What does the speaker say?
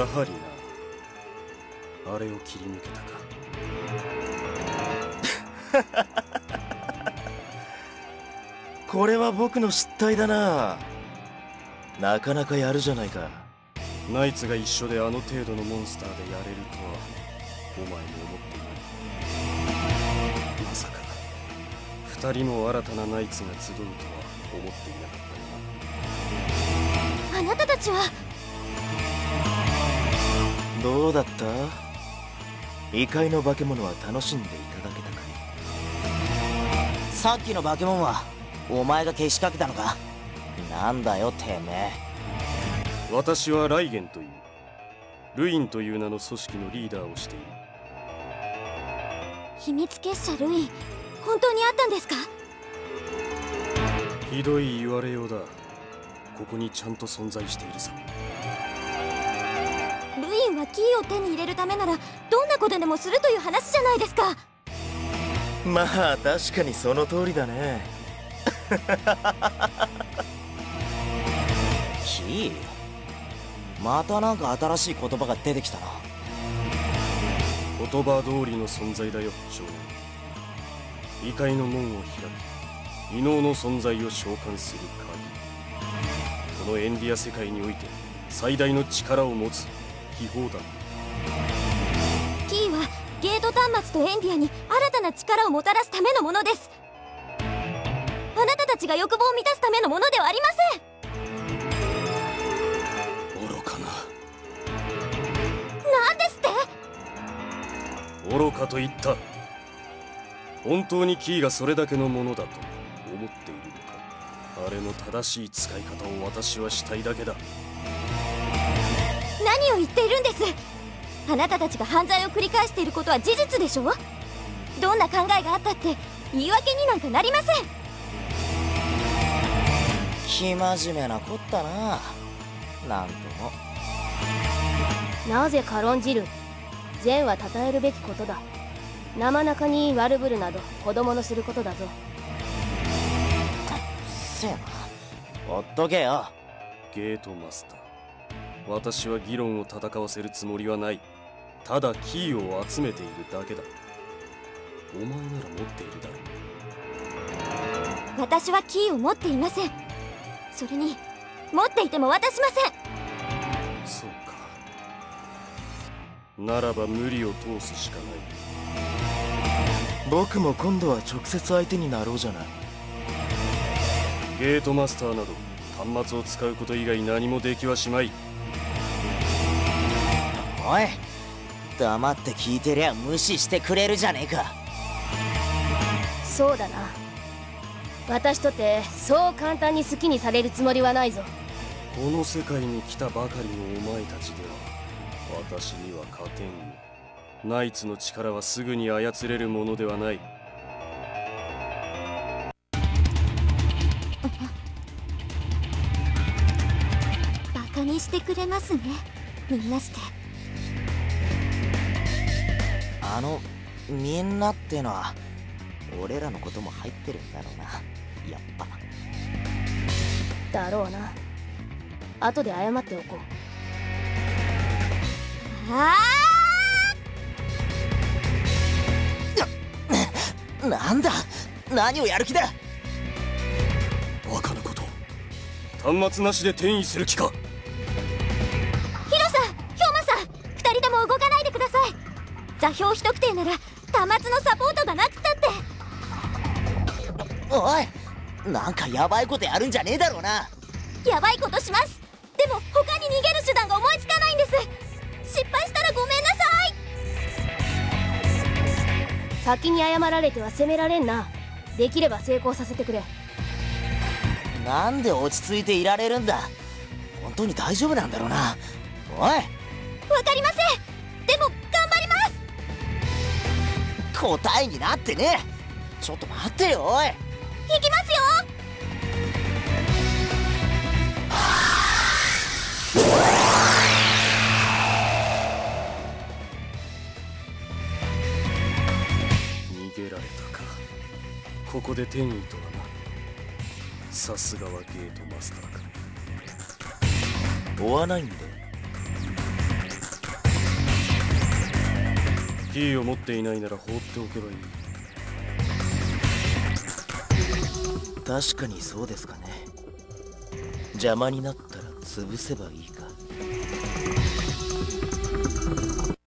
やはりな。あれを切り抜けたか。これは僕の失態だな。なかなかやるじゃないか。ナイツが一緒であの程度のモンスターでやれるとはお前も思っていない。まさか二人も新たなナイツが集うとは思っていなかったあなたたちはどうだった？異界の化け物は楽しんでいただけたかさっきの化け物はお前がけしかけたのか？なんだよてめえ。私はライゲンというルインという名の組織のリーダーをしている。秘密結社ルイン本当にあったんですか？ひどい言われようだ。ここにちゃんと存在しているさルインはキーを手に入れるためならどんなことでもするという話じゃないですか。まあ確かにその通りだね。キーまたなんか新しい言葉が出てきたな。言葉通りの存在だよ少年異界の門を開き異能の存在を召喚する鍵。このエンディア世界において最大の力を持つ秘宝だキーはゲート端末とエンディアに新たな力をもたらすためのものです。あなたたちが欲望を満たすためのものではありません。愚かな。なんですって？愚かと言った。本当にキーがそれだけのものだと思っているのか。あれの正しい使い方を私はしたいだけだ何を言っているんです。あなたたちが犯罪を繰り返していることは事実でしょどんな考えがあったって言い訳になんかなりません。生真面目なこったな。なんとも。なぜ軽んじる？善は称えるべきことだ。生中に悪ぶるなど子供のすることだぞ。せえな。ほっとけよ。ゲートマスター私は議論を戦わせるつもりはない。ただキーを集めているだけだ。お前なら持っているだろう。私はキーを持っていません。それに持っていても渡しません。そうか。ならば無理を通すしかない。僕も今度は直接相手になろうじゃない。ゲートマスターなど端末を使うこと以外何もできはしまいおい。黙って聞いてりゃ無視してくれるじゃねえか。そうだな。私とてそう簡単に好きにされるつもりはないぞ。この世界に来たばかりのお前たちでは私には勝てんよ。ナイツの力はすぐに操れるものではない。バカにしてくれますね。みんなしてあのみんなってのは俺らのことも入ってるんだろうな。やっぱ。だろうな。後で謝っておこう。あなんだ？何をやる気だ？バカなこと端末なしで転移する気か？座標非特定なら端末のサポートがなくたって。おいなんかヤバいことやるんじゃねえだろうな。やばいことします。でも他に逃げる手段が思いつかないんです。失敗したらごめんなさい。先に謝られては責められんな。できれば成功させてくれ。なんで落ち着いていられるんだ。本当に大丈夫なんだろうな。おい。わかりません。でも答えになってね。ちょっと待ってよおい。行きますよ。逃げられたか。ここで転移とはな。さすがはゲートマスターか。追わないんでキーを持っていないなら放っておけばいい。確かにそうですかね。邪魔になったら潰せばいいか。